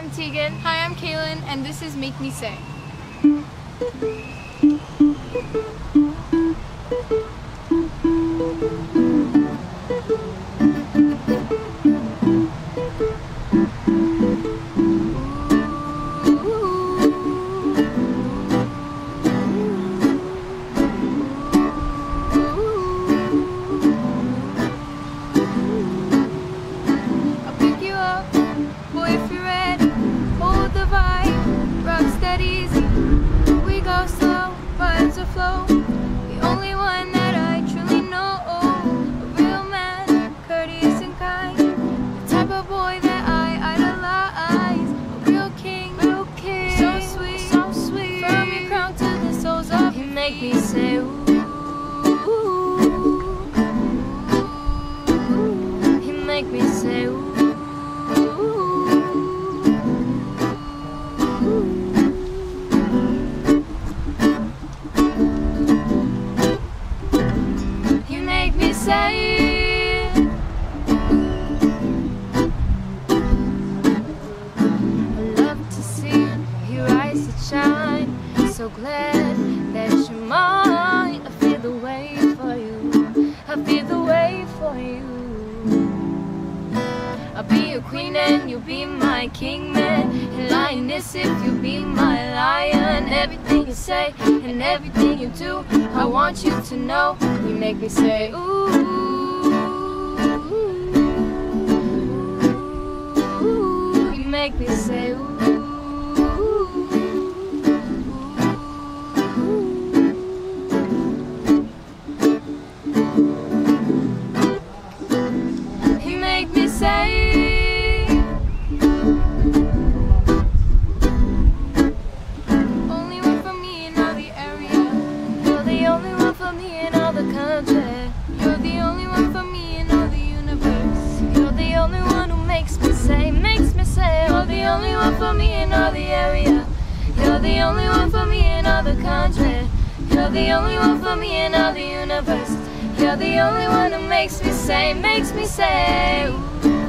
I'm Tegan. Hi, I'm Kaylen, and this is Make Me Say. I'll make me say ooh. You make me say ooh. You make me say. I love to see your eyes that shine. So glad queen and you'll be my king, man. And lioness if you be my lion. Everything you say and everything you do, I want you to know. You make me say ooh. You make me say ooh. The country You're the only one for me in all the universe. You're the only one who makes me say, makes me say You're the only one for me in all the area You're the only one for me in all the country You're the only one for me in all the universe You're the only one who makes me say, makes me say ooh.